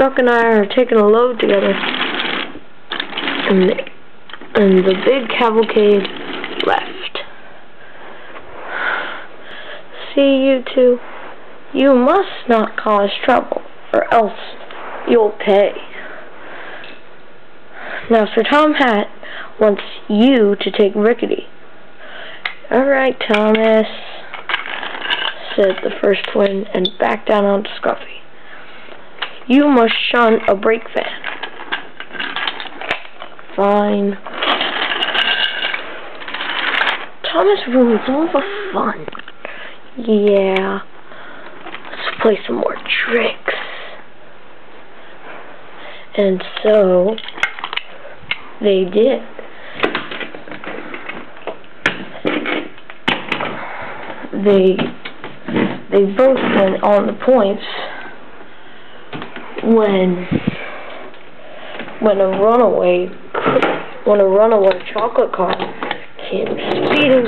Duck and I are taking a load together. And, and the big cavalcade left. See you two. You must not cause trouble, or else you'll pay. Now, Sir Topham Hatt wants you to take Rickety. Alright, Thomas, said the first twin, and backed down onto Scruffy. You must shunt a brake van. Fine. Thomas ruins all the fun. Yeah. Let's play some more tricks. And so, they did. They, they both went on the points when when a runaway when a runaway chocolate car came speeding